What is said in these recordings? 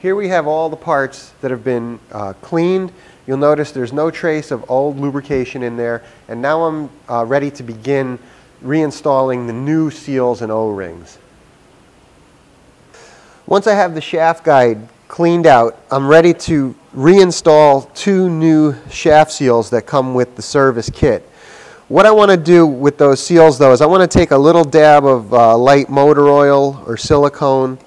Here we have all the parts that have been uh, cleaned. You'll notice there's no trace of old lubrication in there. And now I'm uh, ready to begin reinstalling the new seals and O-rings. Once I have the shaft guide cleaned out, I'm ready to reinstall two new shaft seals that come with the service kit. What I want to do with those seals though is I want to take a little dab of uh, light motor oil or silicone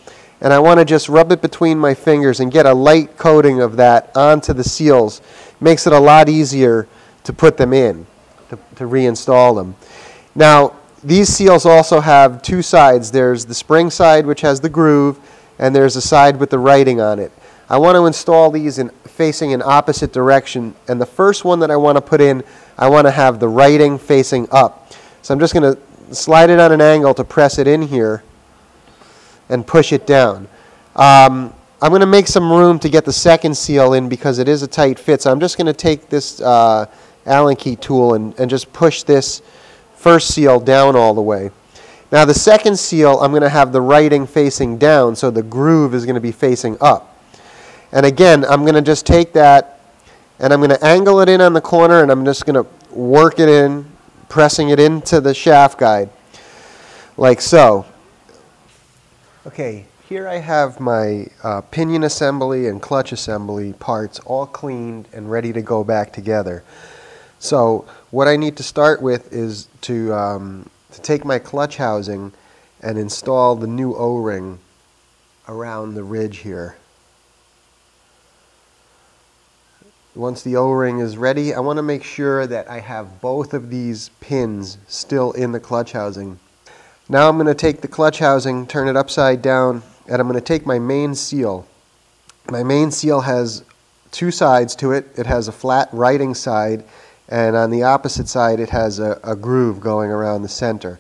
and I want to just rub it between my fingers and get a light coating of that onto the seals. Makes it a lot easier to put them in, to, to reinstall them. Now, these seals also have two sides. There's the spring side, which has the groove, and there's a side with the writing on it. I want to install these in facing in opposite direction, and the first one that I want to put in, I want to have the writing facing up. So I'm just going to slide it on an angle to press it in here and push it down. Um, I'm going to make some room to get the second seal in because it is a tight fit. So I'm just going to take this uh, Allen key tool and, and just push this first seal down all the way. Now the second seal, I'm going to have the writing facing down, so the groove is going to be facing up. And again, I'm going to just take that and I'm going to angle it in on the corner and I'm just going to work it in, pressing it into the shaft guide, like so. Okay, here I have my uh, pinion assembly and clutch assembly parts all cleaned and ready to go back together. So what I need to start with is to, um, to take my clutch housing and install the new O-ring around the ridge here. Once the O-ring is ready, I want to make sure that I have both of these pins still in the clutch housing. Now I'm going to take the clutch housing, turn it upside down, and I'm going to take my main seal. My main seal has two sides to it. It has a flat writing side, and on the opposite side it has a, a groove going around the center.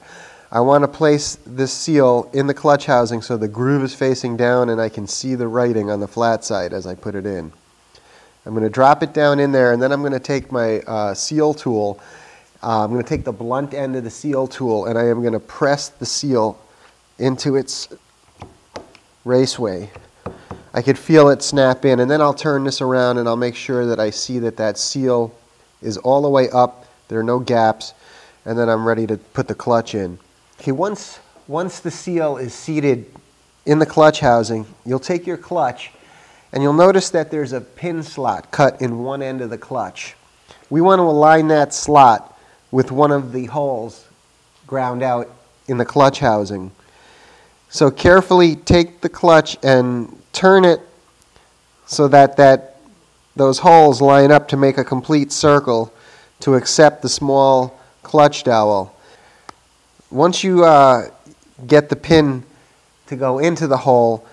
I want to place this seal in the clutch housing so the groove is facing down and I can see the writing on the flat side as I put it in. I'm going to drop it down in there and then I'm going to take my uh, seal tool uh, I'm going to take the blunt end of the seal tool and I am going to press the seal into its raceway. I could feel it snap in and then I'll turn this around and I'll make sure that I see that that seal is all the way up, there are no gaps, and then I'm ready to put the clutch in. Okay, once, once the seal is seated in the clutch housing, you'll take your clutch and you'll notice that there's a pin slot cut in one end of the clutch. We want to align that slot with one of the holes ground out in the clutch housing. So carefully take the clutch and turn it so that, that those holes line up to make a complete circle to accept the small clutch dowel. Once you uh, get the pin to go into the hole,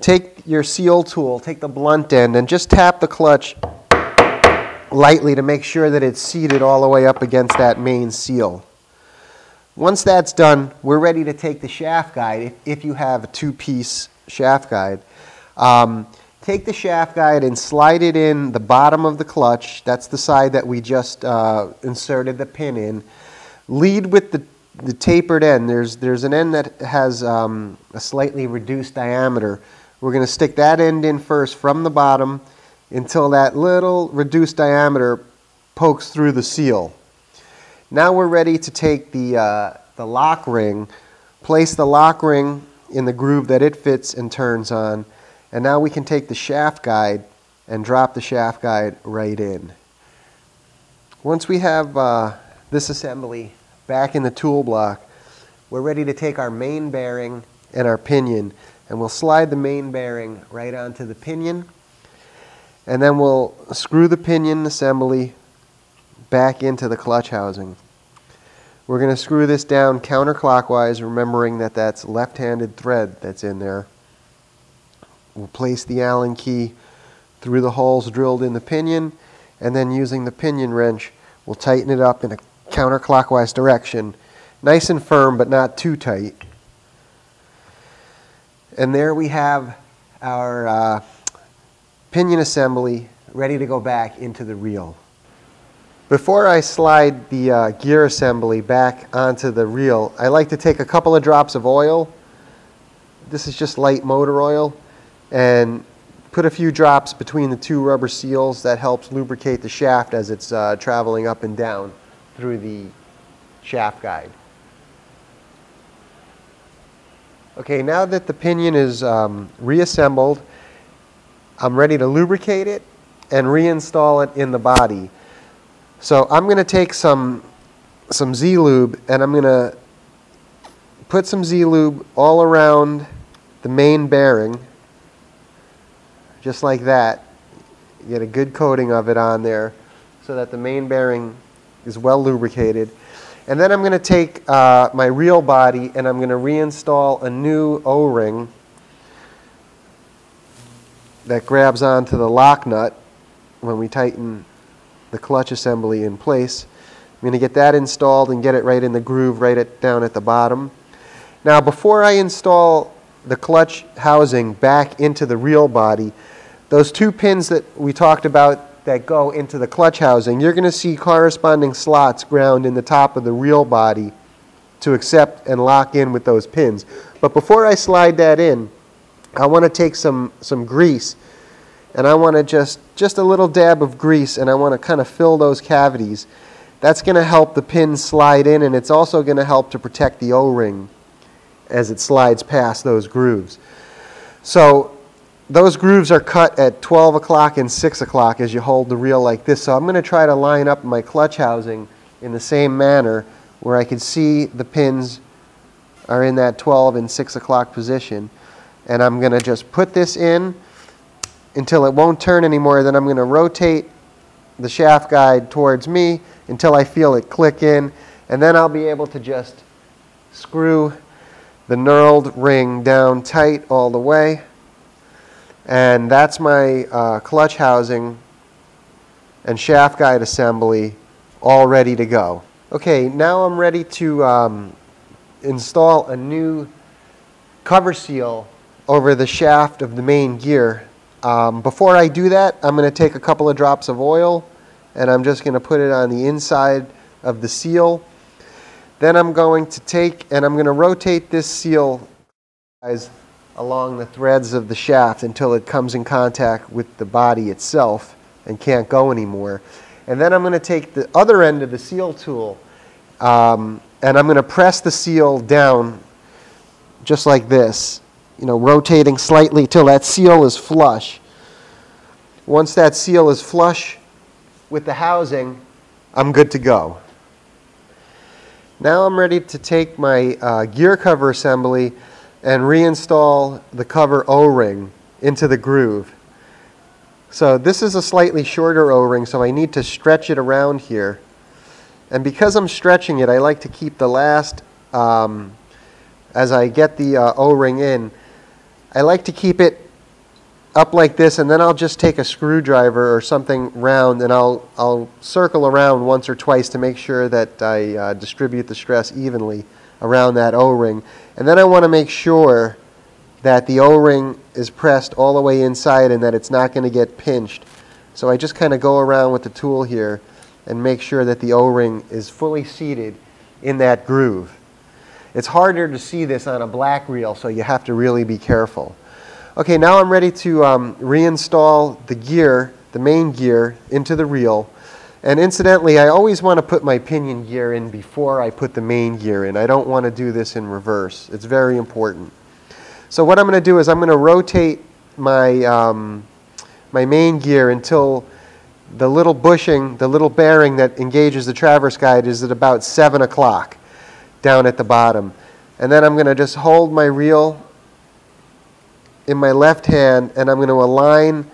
take your seal tool, take the blunt end, and just tap the clutch lightly to make sure that it's seated all the way up against that main seal. Once that's done, we're ready to take the shaft guide, if, if you have a two-piece shaft guide. Um, take the shaft guide and slide it in the bottom of the clutch. That's the side that we just uh, inserted the pin in. Lead with the, the tapered end. There's, there's an end that has um, a slightly reduced diameter. We're going to stick that end in first from the bottom until that little reduced diameter pokes through the seal. Now we're ready to take the, uh, the lock ring, place the lock ring in the groove that it fits and turns on, and now we can take the shaft guide and drop the shaft guide right in. Once we have uh, this assembly back in the tool block, we're ready to take our main bearing and our pinion, and we'll slide the main bearing right onto the pinion and then we'll screw the pinion assembly back into the clutch housing. We're going to screw this down counterclockwise, remembering that that's left-handed thread that's in there. We'll place the Allen key through the holes drilled in the pinion, and then using the pinion wrench, we'll tighten it up in a counterclockwise direction. Nice and firm, but not too tight. And there we have our uh, pinion assembly ready to go back into the reel. Before I slide the uh, gear assembly back onto the reel, I like to take a couple of drops of oil. This is just light motor oil. And put a few drops between the two rubber seals. That helps lubricate the shaft as it's uh, traveling up and down through the shaft guide. Okay, now that the pinion is um, reassembled, I'm ready to lubricate it and reinstall it in the body. So I'm going to take some, some Z-Lube and I'm going to put some Z-Lube all around the main bearing, just like that. Get a good coating of it on there so that the main bearing is well lubricated. And then I'm going to take uh, my reel body and I'm going to reinstall a new O-ring that grabs onto the lock nut when we tighten the clutch assembly in place. I'm going to get that installed and get it right in the groove right at, down at the bottom. Now before I install the clutch housing back into the reel body, those two pins that we talked about that go into the clutch housing, you're going to see corresponding slots ground in the top of the reel body to accept and lock in with those pins. But before I slide that in, I want to take some, some grease and I want to just, just a little dab of grease and I want to kind of fill those cavities. That's going to help the pin slide in and it's also going to help to protect the O-ring as it slides past those grooves. So those grooves are cut at 12 o'clock and 6 o'clock as you hold the reel like this. So I'm going to try to line up my clutch housing in the same manner where I can see the pins are in that 12 and 6 o'clock position. And I'm going to just put this in until it won't turn anymore. Then I'm going to rotate the shaft guide towards me until I feel it click in. And then I'll be able to just screw the knurled ring down tight all the way. And that's my uh, clutch housing and shaft guide assembly all ready to go. Okay, now I'm ready to um, install a new cover seal over the shaft of the main gear. Um, before I do that, I'm going to take a couple of drops of oil and I'm just going to put it on the inside of the seal. Then I'm going to take and I'm going to rotate this seal along the threads of the shaft until it comes in contact with the body itself and can't go anymore. And then I'm going to take the other end of the seal tool um, and I'm going to press the seal down just like this, you know, rotating slightly till that seal is flush. Once that seal is flush with the housing, I'm good to go. Now I'm ready to take my uh, gear cover assembly and reinstall the cover O-ring into the groove. So this is a slightly shorter O-ring, so I need to stretch it around here. And because I'm stretching it, I like to keep the last, um, as I get the uh, O-ring in, I like to keep it up like this, and then I'll just take a screwdriver or something round, and I'll, I'll circle around once or twice to make sure that I uh, distribute the stress evenly around that O-ring. And then I want to make sure that the O-ring is pressed all the way inside and that it's not going to get pinched. So I just kind of go around with the tool here and make sure that the O-ring is fully seated in that groove. It's harder to see this on a black reel, so you have to really be careful. Okay, now I'm ready to um, reinstall the gear, the main gear, into the reel. And incidentally, I always want to put my pinion gear in before I put the main gear in. I don't want to do this in reverse. It's very important. So what I'm going to do is I'm going to rotate my, um, my main gear until the little bushing, the little bearing that engages the traverse guide is at about 7 o'clock down at the bottom. And then I'm going to just hold my reel in my left hand and I'm going to align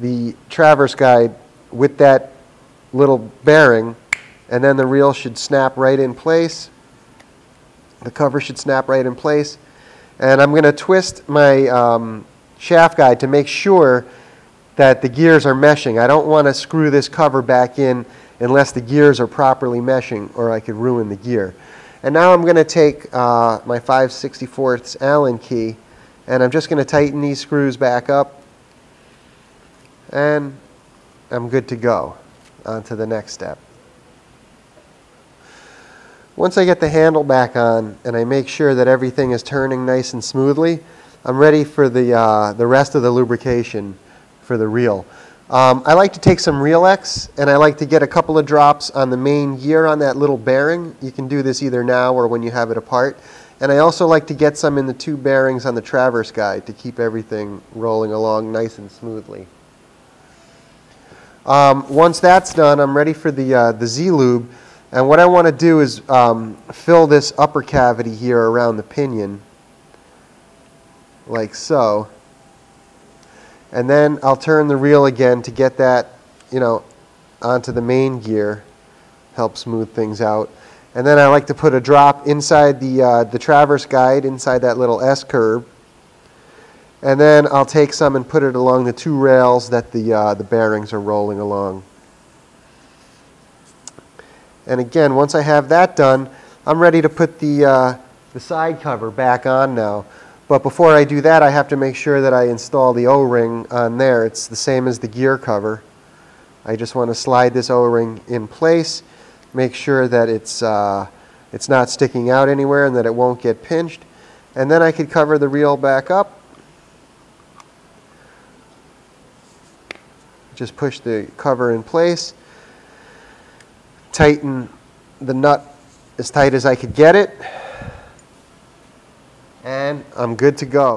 the traverse guide with that little bearing and then the reel should snap right in place. The cover should snap right in place. And I'm going to twist my um, shaft guide to make sure that the gears are meshing. I don't want to screw this cover back in unless the gears are properly meshing or I could ruin the gear. And now I'm going to take uh, my 5 64 Allen key and I'm just going to tighten these screws back up and I'm good to go on to the next step. Once I get the handle back on and I make sure that everything is turning nice and smoothly, I'm ready for the, uh, the rest of the lubrication for the reel. Um, I like to take some Reel-X and I like to get a couple of drops on the main gear on that little bearing. You can do this either now or when you have it apart. And I also like to get some in the two bearings on the traverse guide to keep everything rolling along nice and smoothly. Um, once that's done, I'm ready for the, uh, the Z-Lube. And what I want to do is um, fill this upper cavity here around the pinion, like so. And then I'll turn the reel again to get that, you know, onto the main gear, help smooth things out. And then I like to put a drop inside the, uh, the traverse guide, inside that little S-curve. And then I'll take some and put it along the two rails that the, uh, the bearings are rolling along. And again, once I have that done, I'm ready to put the, uh, the side cover back on now. But before I do that, I have to make sure that I install the O-ring on there. It's the same as the gear cover. I just want to slide this O-ring in place, make sure that it's, uh, it's not sticking out anywhere and that it won't get pinched. And then I could cover the reel back up. Just push the cover in place tighten the nut as tight as I could get it. And I'm good to go.